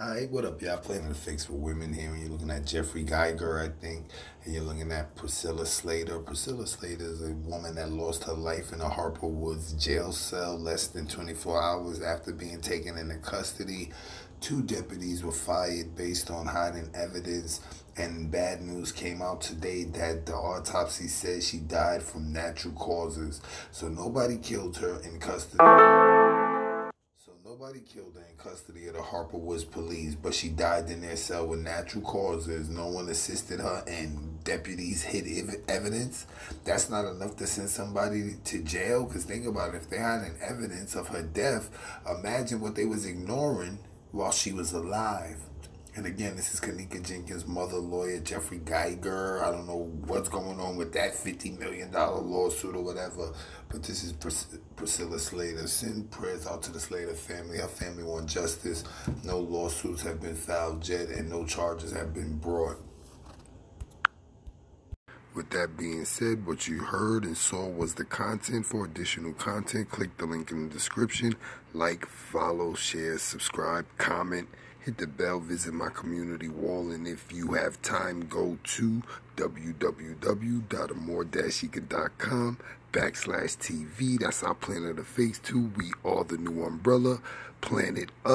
Alright, what up, y'all? Planet of Fakes for Women here, and you're looking at Geoffrey Fieger, I think, and you're looking at Priscilla Slater. Priscilla Slater is a woman that lost her life in a Harper Woods jail cell less than 24 hours after being taken into custody. Two deputies were fired based on hiding evidence, and bad news came out today that the autopsy says she died from natural causes. So nobody killed her in custody. Nobody killed her in custody of the Harper Woods police, but she died in their cell with natural causes. No one assisted her, and deputies hid evidence. That's not enough to send somebody to jail. Because think about it, if they had an evidence of her death, imagine what they was ignoring while she was alive. And again, this is Kanika Jenkins' mother lawyer, Geoffrey Fieger. I don't know what's going on with that $50 million lawsuit or whatever, but this is Pris Priscilla Slater. Send prayers out to the Slater family. Her family want justice. No lawsuits have been filed yet, and no charges have been brought. With that being said, what you heard and saw was the content. For additional content, click the link in the description. Like, follow, share, subscribe, comment hit the bell, visit my community wall, and if you have time, go to www.amor-ica.com backslash TV. That's our Planet of Fakes too. We are the new umbrella. Planet up.